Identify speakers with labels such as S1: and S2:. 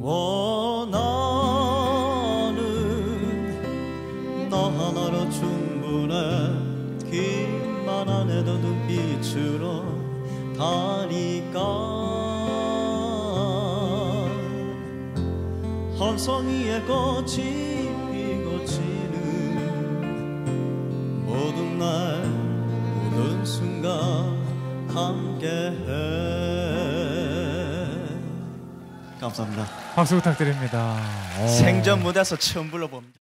S1: 원하는 너 하나로 충분해. 길만 안 해도 눈빛으로 다니까. 한 송이의 꽃이 피고 지는 모든 날 모든 순간 함께해 감사합니다
S2: 박수 부탁드립니다. 오.
S1: 생전 무대에서 처음 불러봅니다